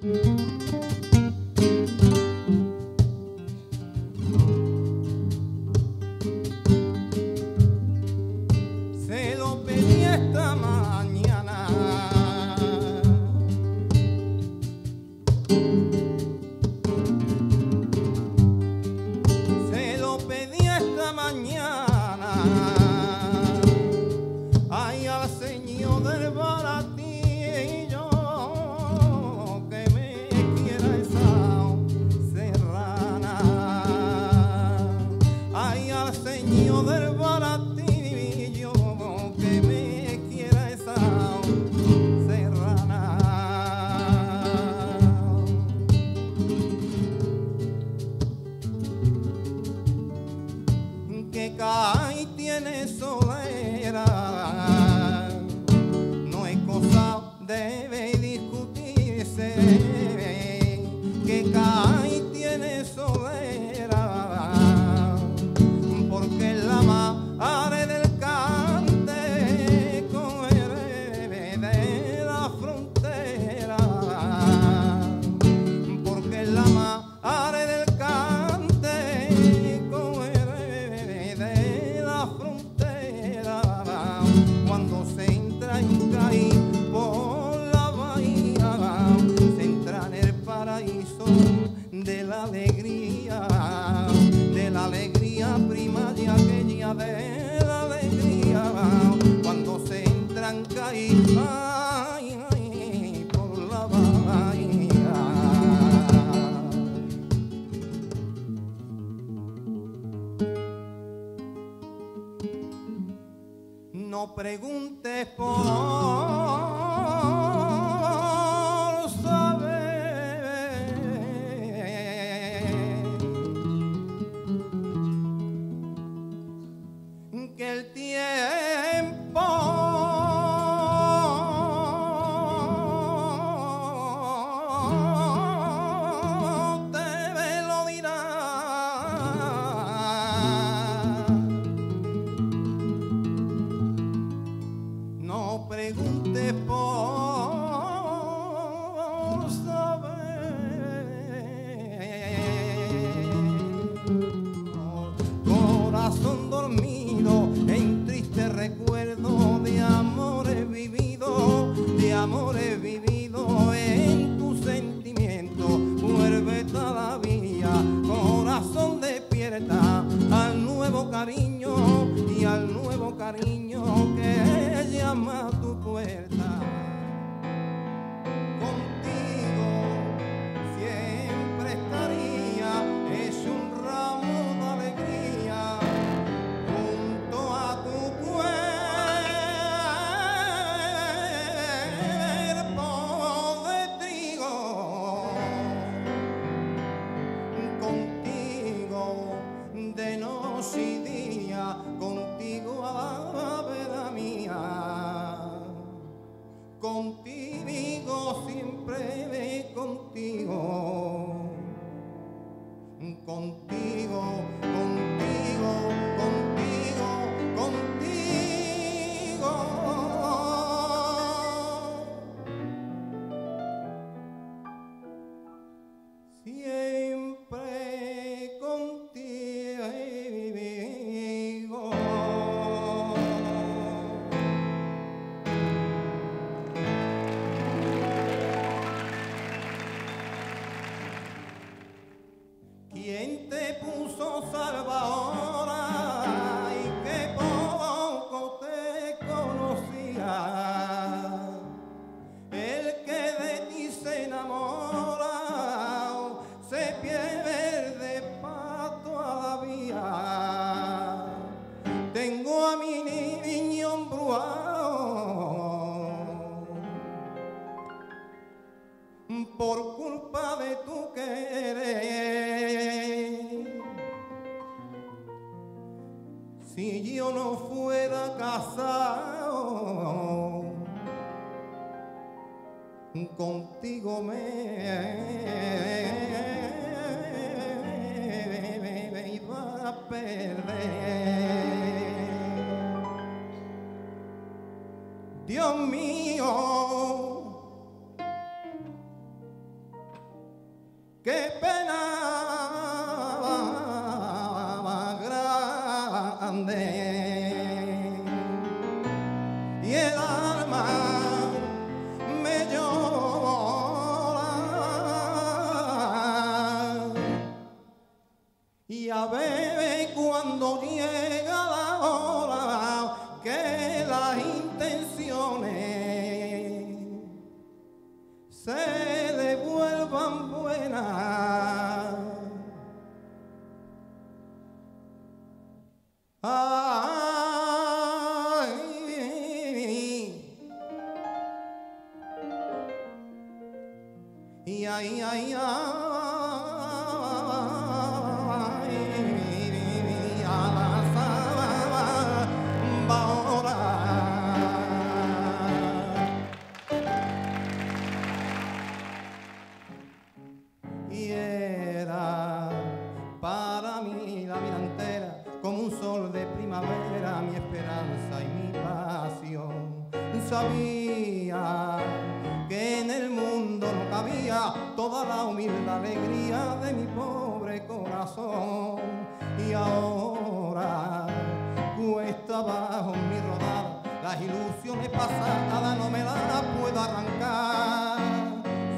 Se lo pedí esta mañana. Se lo pedí esta mañana. No preguntes por por culpa de tu querer. Si yo no fuera casado, contigo me iba a perder. Dios mío, Cuando llega la hora que las intenciones se le vuelvan buenas. Ay, ay, ay, ay, la alegría de mi pobre corazón. Y ahora cuesta abajo mi rodada, las ilusiones pasadas no me las puedo arrancar.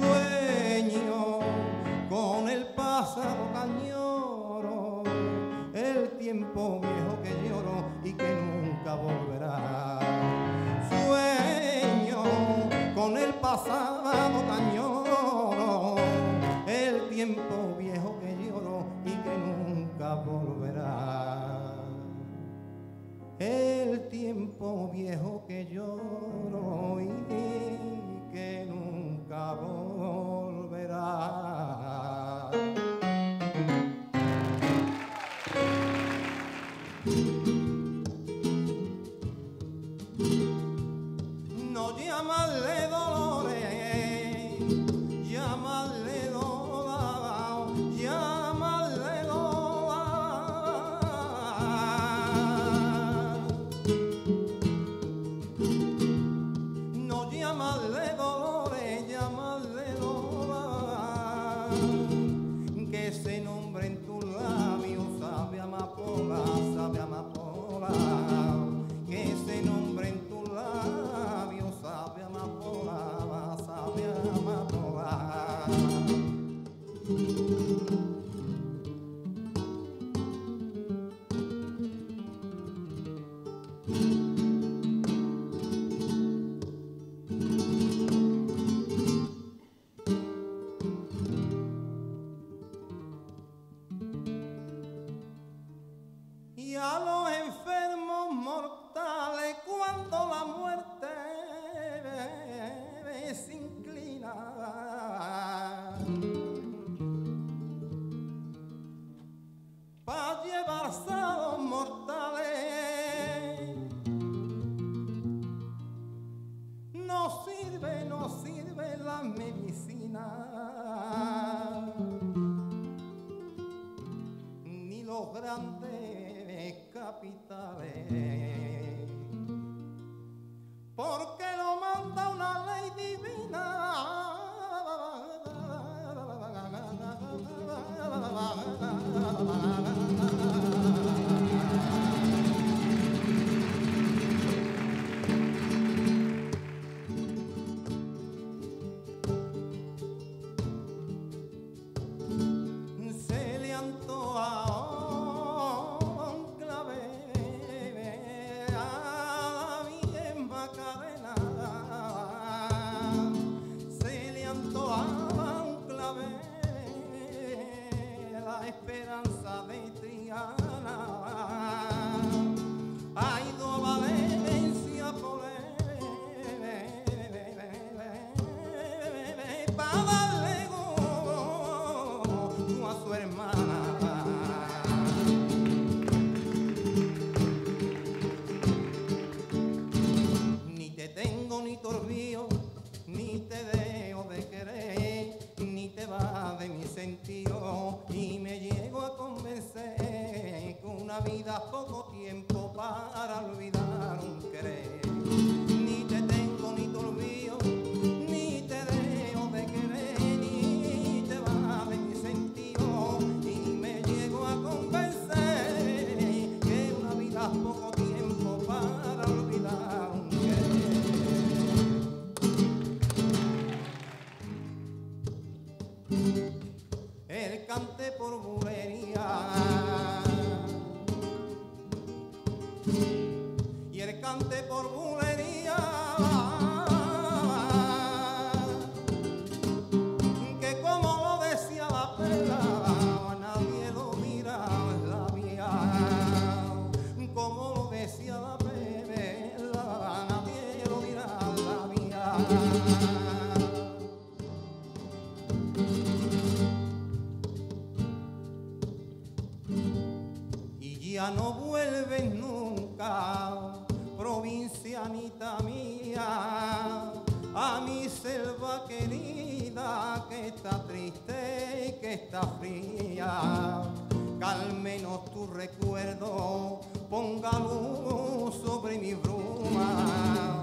Sueño con el pasado cañoro, el tiempo viejo que lloro y que nunca volverá. Sueño con el pasado el tiempo viejo que lloro y que nunca volverá. El tiempo viejo que lloro y los grandes capitales. Porque lo manda una ley divina. Ni te dejo de querer, ni te va de mi sentido, y me llego a convencer que una vida poco tiempo para olvidar un querer. Ya no vuelves nunca, provincianita mía, a mi selva querida que está triste y que está fría. Que al menos tu recuerdo ponga luz sobre mi bruma